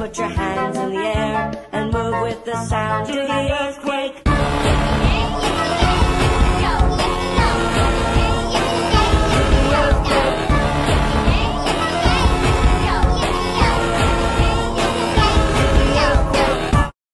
put your hands in the air and move with the sound to the earth.